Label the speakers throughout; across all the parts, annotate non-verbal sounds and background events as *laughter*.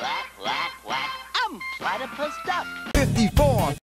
Speaker 1: I'm um, platypus duck.
Speaker 2: 54.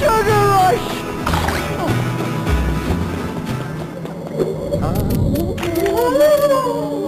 Speaker 2: Sugar Rush! Like,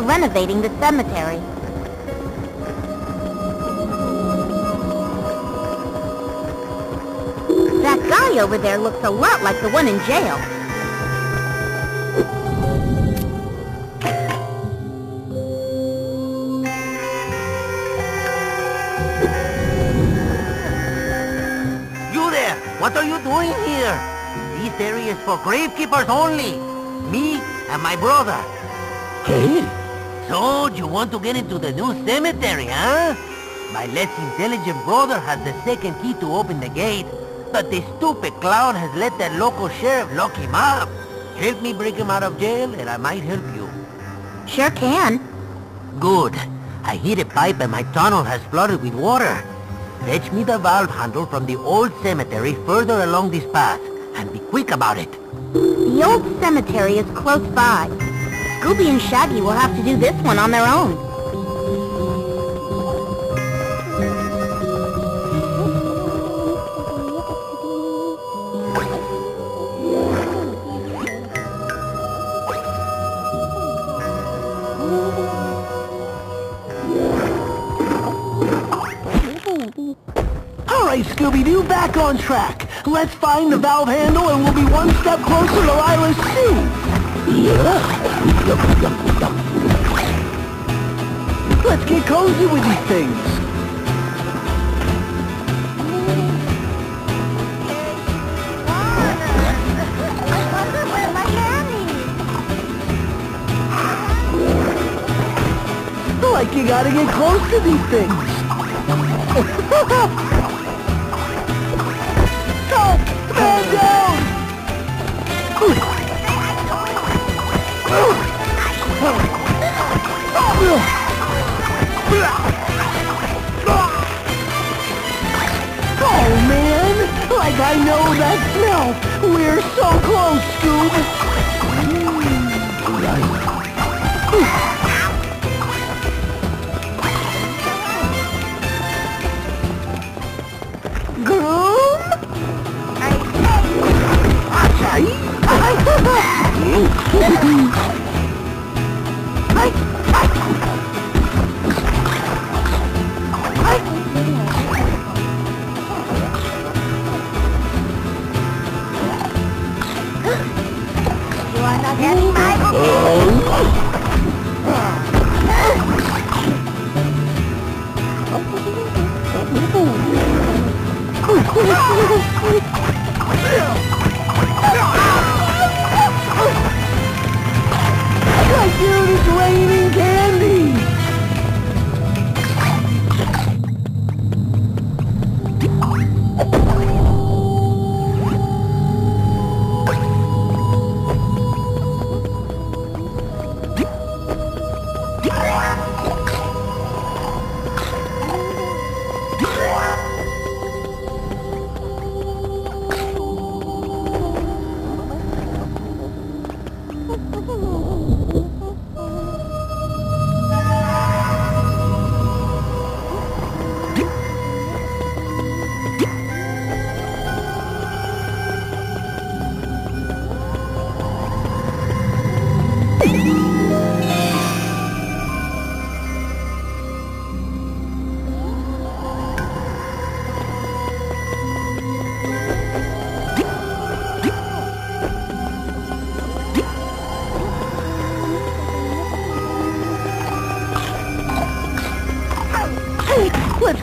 Speaker 3: they're renovating the cemetery. That guy over there looks a lot like the one in jail.
Speaker 1: You there! What are you doing here? This area is for gravekeepers only. Me and my brother.
Speaker 2: Hey?
Speaker 1: So, you want to get into the new cemetery, huh? My less intelligent brother has the second key to open the gate. But the stupid clown has let that local sheriff lock him up. Help me break him out of jail and I might help you.
Speaker 3: Sure can.
Speaker 1: Good. I hit a pipe and my tunnel has flooded with water. Fetch me the valve handle from the old cemetery further along this path, and be quick about it.
Speaker 3: The old cemetery is close by. Scooby and Shaggy will have to do this one on their own.
Speaker 2: All right, Scooby-Doo, back on track. Let's find the valve handle and we'll be one step closer to Lila's shoe. Let's get cozy with these things. Like you gotta get close to these things. *laughs* I know that smell! We're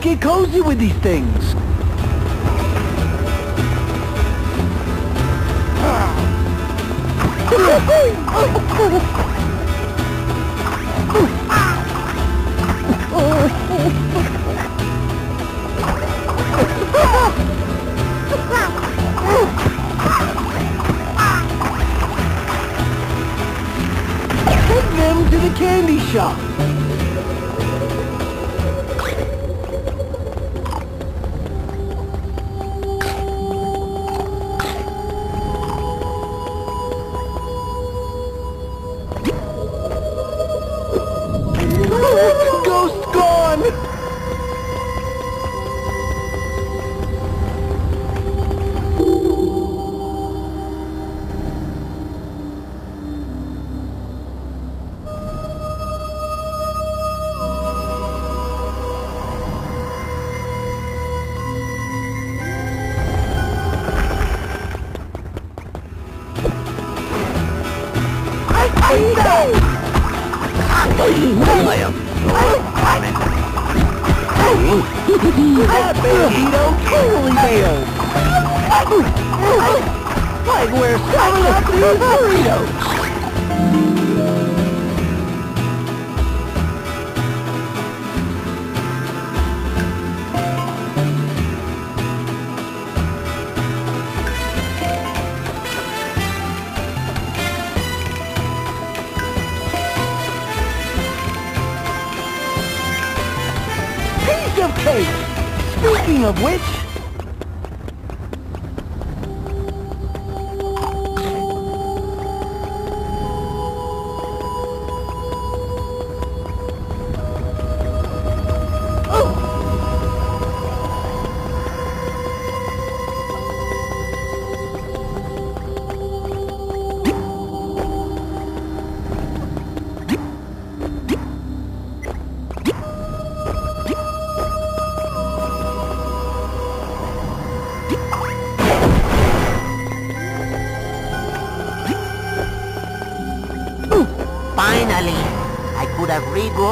Speaker 2: get cozy with these things.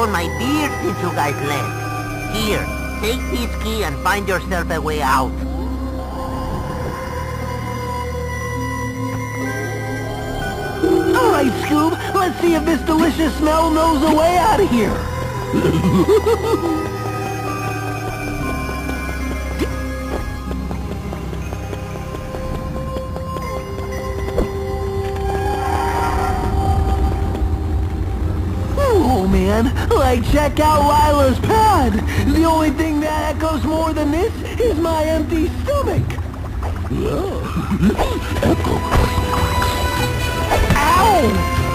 Speaker 1: My beard since you guys left. Here, take this key and find yourself a way out.
Speaker 2: All right, Scoob, let's see if this delicious smell knows a way out of here. *laughs* check out Lila's pad. The only thing that echoes more than this is my empty stomach. *laughs* Ow!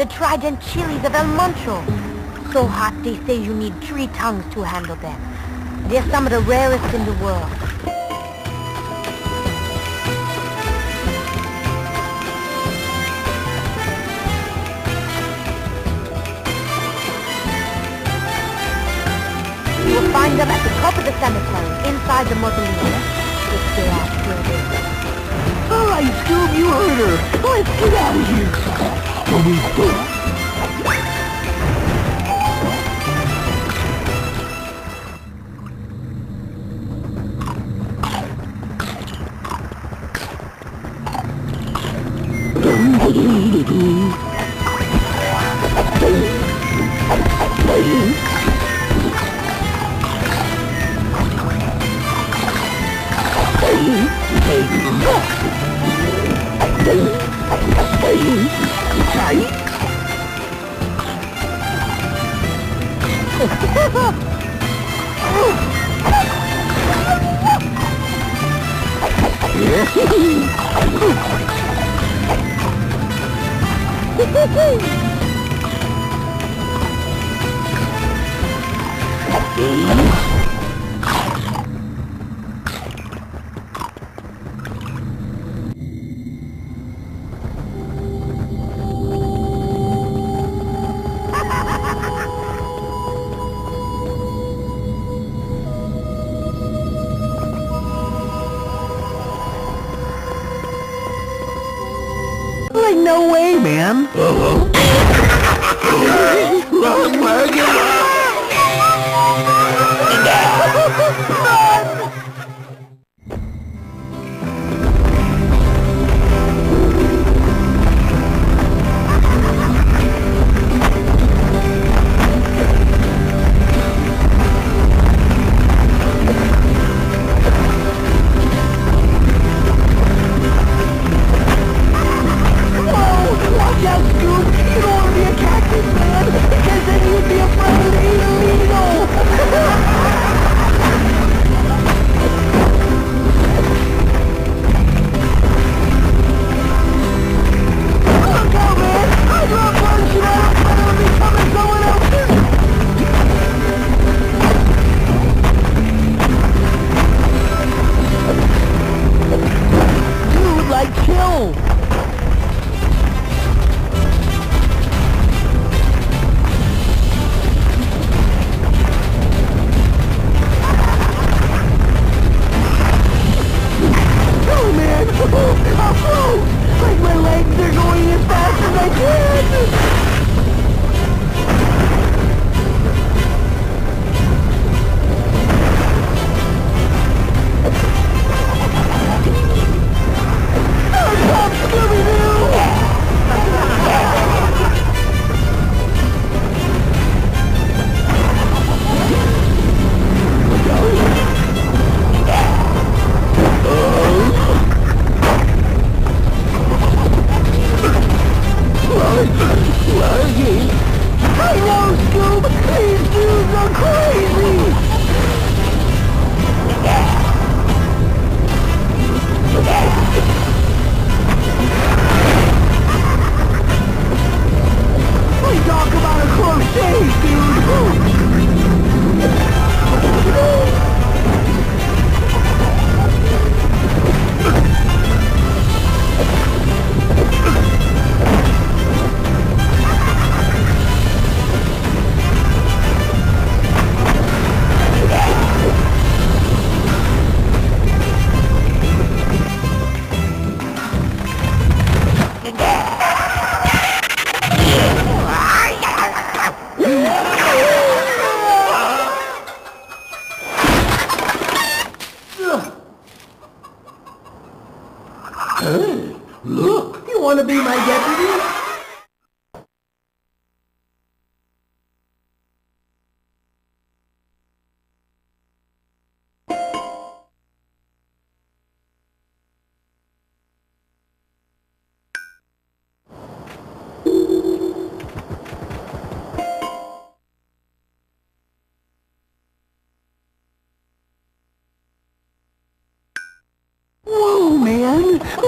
Speaker 3: The Trident chilies of El Moncho. So hot they say you need three tongues to handle them. They're some of the rarest in the world. You will find them at the top of the cemetery, inside the mausoleum. If they are still there.
Speaker 2: All right, Scoob, you heard her. Let's get out of here. What we *laughs*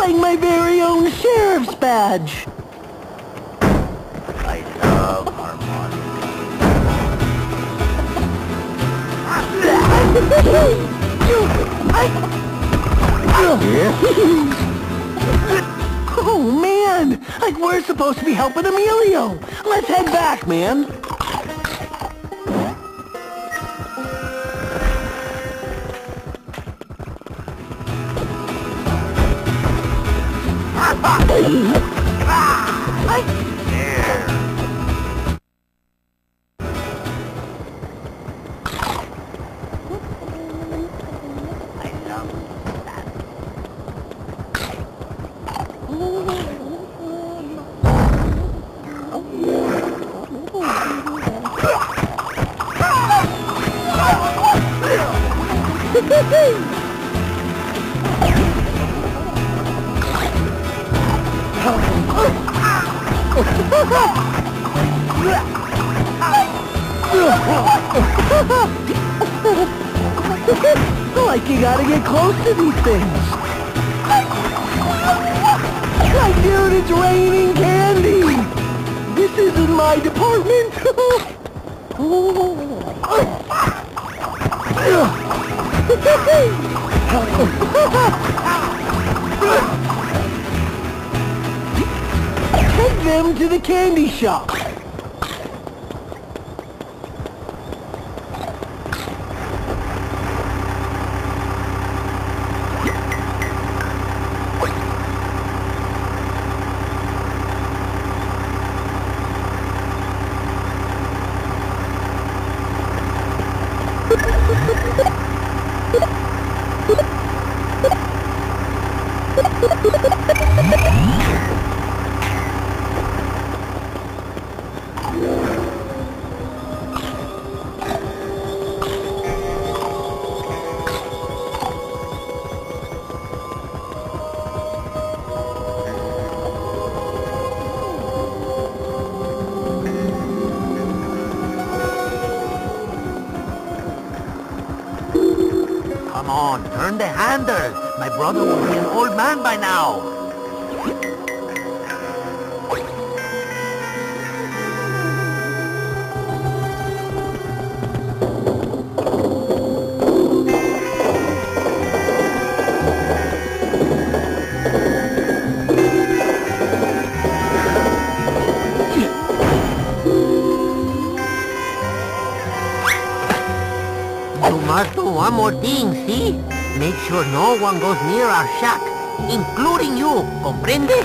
Speaker 2: like my very own sheriff's badge. I love *laughs* oh, man! Like we're supposed to be helping Emilio. Let's head back, man. Like you gotta get close to these things. Like, dude, it's raining candy! This isn't my department! Take them to the candy shop.
Speaker 1: Come on, turn the handle. My brother will be an old man by now. One more thing, see? Make sure no one goes near our shack, including you, comprende?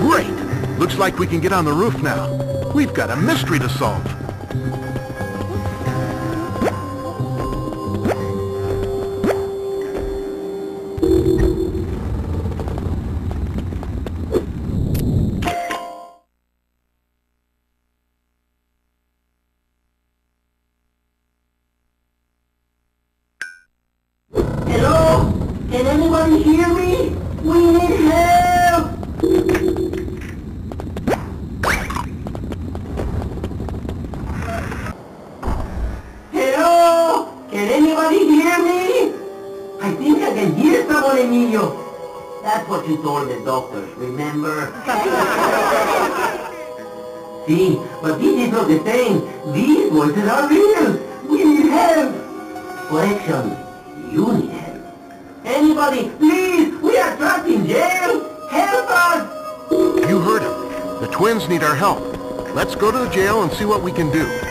Speaker 4: Great! Looks like we can get on the roof now. We've got a mystery to solve.
Speaker 1: That's what you told the doctors, remember? *laughs*
Speaker 2: See, but this is not the same. These voices are real. We need help.
Speaker 1: Or actually, you need help.
Speaker 2: Anybody, please, we are trapped in jail. Help us.
Speaker 4: You heard him. The twins need our help. Let's go to the jail and see what we can do.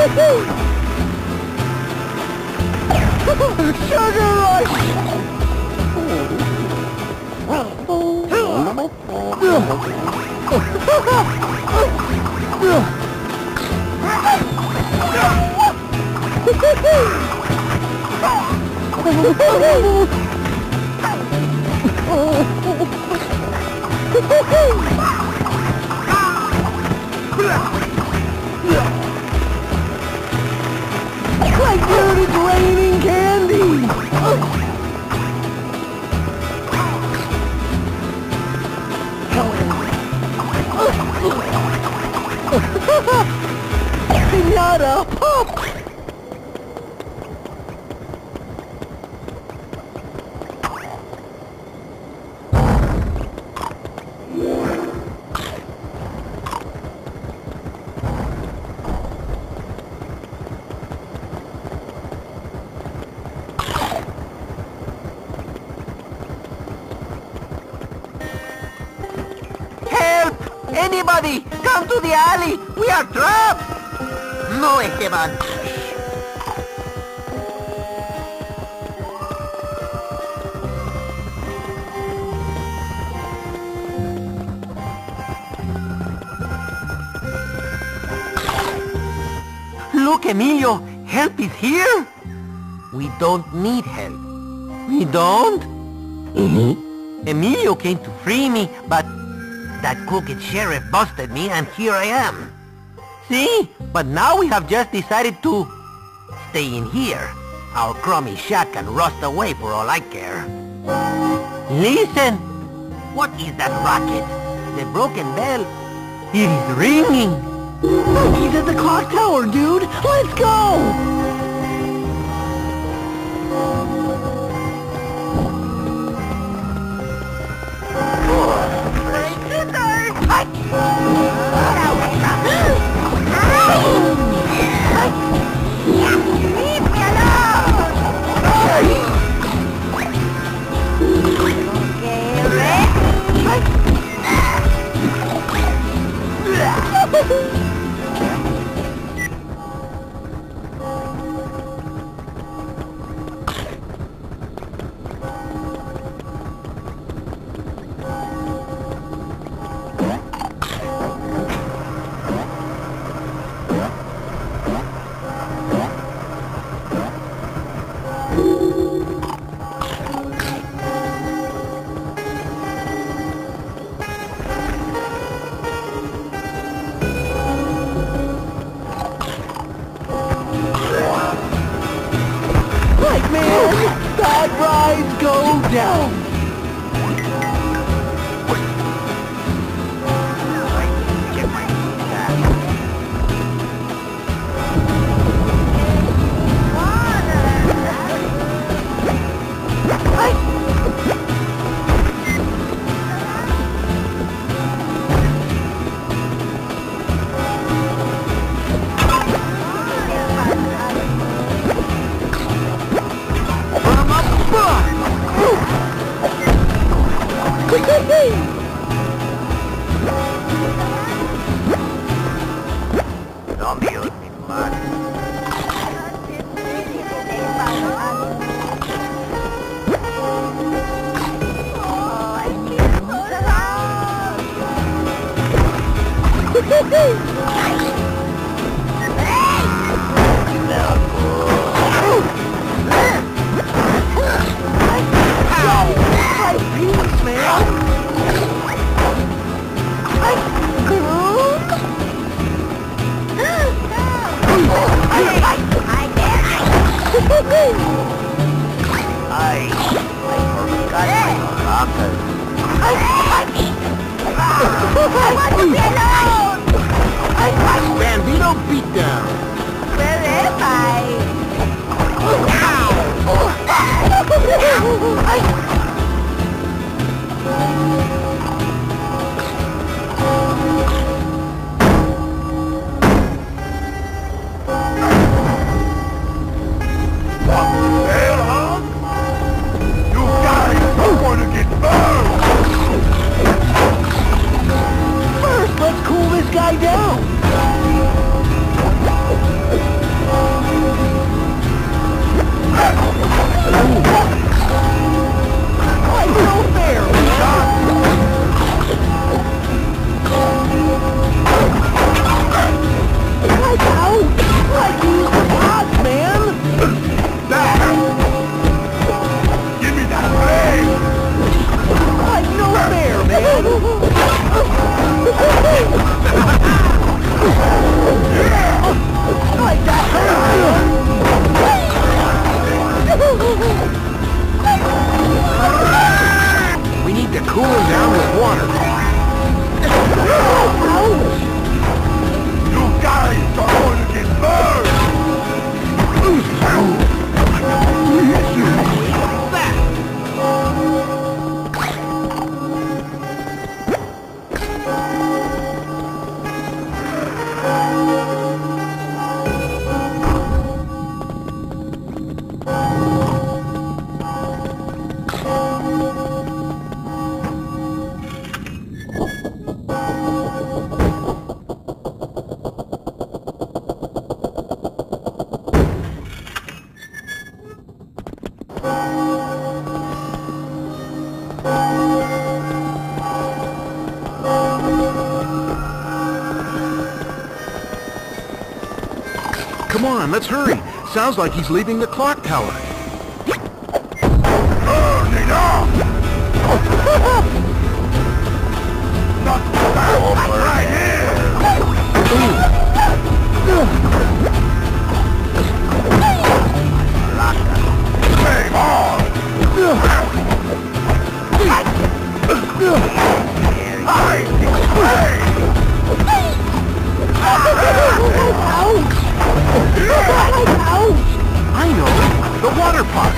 Speaker 2: Sugar rush! *laughs* *laughs* Like dude, it's raining candy! Pinata
Speaker 1: to the alley! We are trapped! No, Esteban. Look, Emilio! Help is here! We don't need help. We don't? Mm-hmm. Emilio came to free me, but that crooked sheriff busted me and here I am. See? But now we have just decided to stay in here. Our crummy shack can rust away for all I care. Listen! What is that racket? The broken bell. It is ringing.
Speaker 2: He's at the clock tower, dude! Let's go! Woohoo! Guy down! Like, cooling down with water. *gasps*
Speaker 4: Oh, on, let's hurry. Sounds like he's leaving the clock tower. I know! The water park!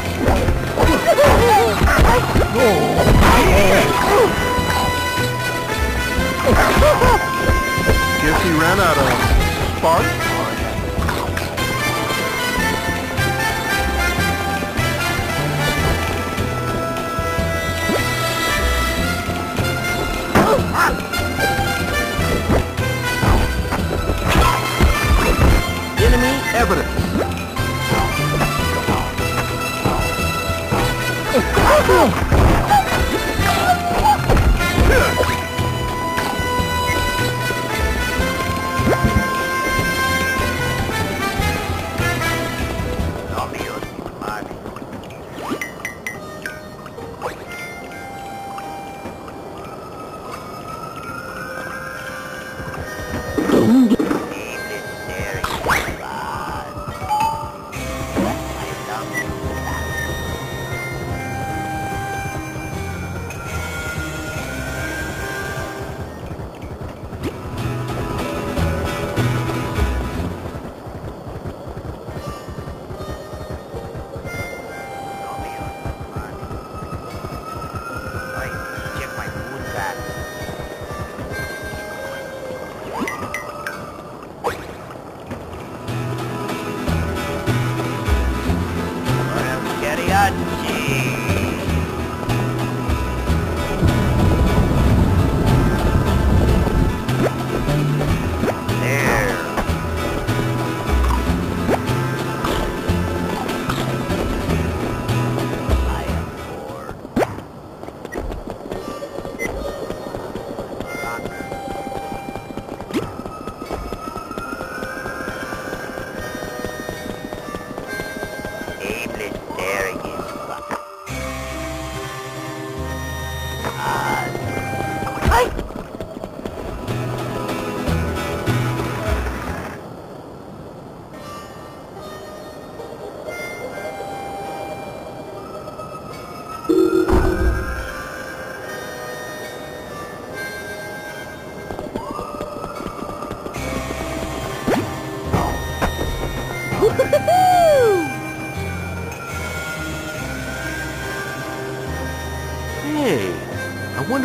Speaker 4: Guess he ran out of spark? Enemy Everett.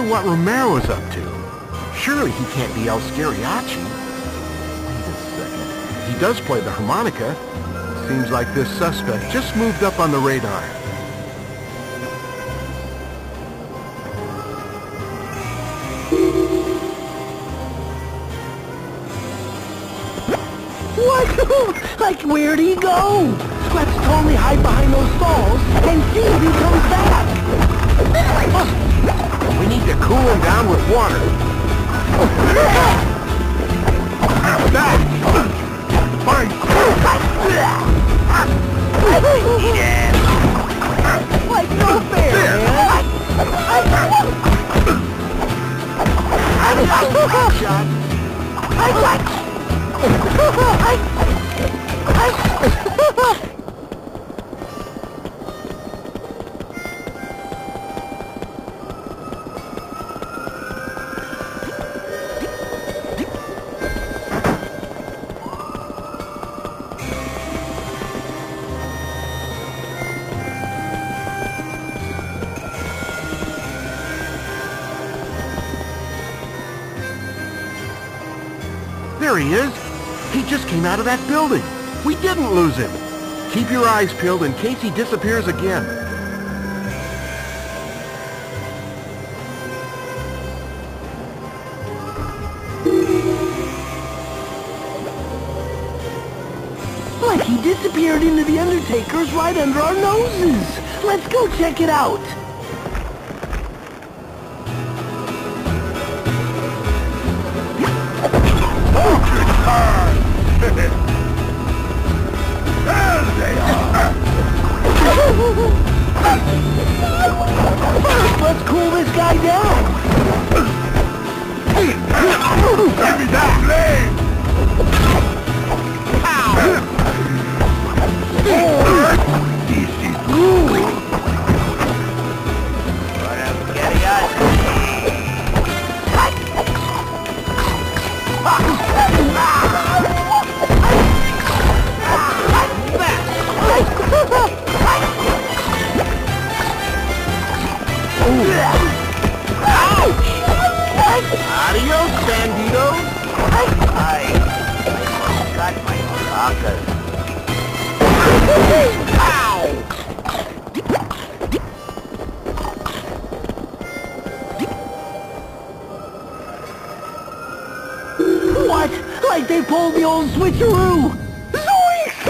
Speaker 4: What Romero's up to. Surely he can't be El Scariachi. Wait a second. He does play the harmonica. Seems like this suspect just moved up on the radar.
Speaker 2: What? *laughs* like, where'd he go? Let's totally hide behind those stalls and see if he comes back.
Speaker 4: We need to cool him down with water. Back! Fine!
Speaker 2: Like, no fair, man.
Speaker 4: There came out of that building. We didn't lose him. Keep your eyes peeled in case he disappears again.
Speaker 2: Like he disappeared into the Undertaker's right under our noses. Let's go check it out. Like they pulled the old switcheroo! Zoinks!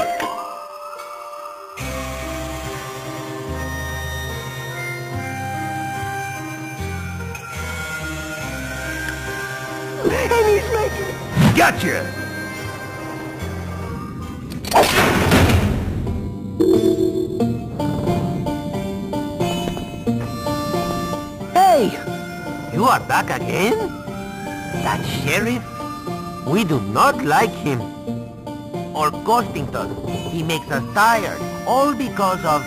Speaker 2: And he's making...
Speaker 1: Gotcha!
Speaker 2: Hey!
Speaker 1: You are back again? That sheriff? We do not like him. Or Costington. He makes us tired. All because of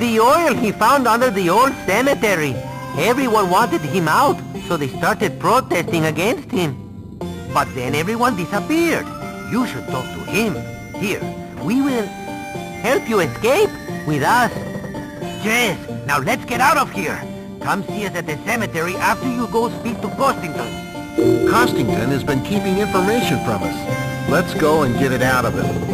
Speaker 1: the oil he found under the old cemetery. Everyone wanted him out, so they started protesting against him. But then everyone disappeared. You should talk to him. Here, we will help you escape with us. Jess, now let's get out of here. Come see us at the cemetery after you go speak to Costington.
Speaker 4: Costington has been keeping information from us. Let's go and get it out of him.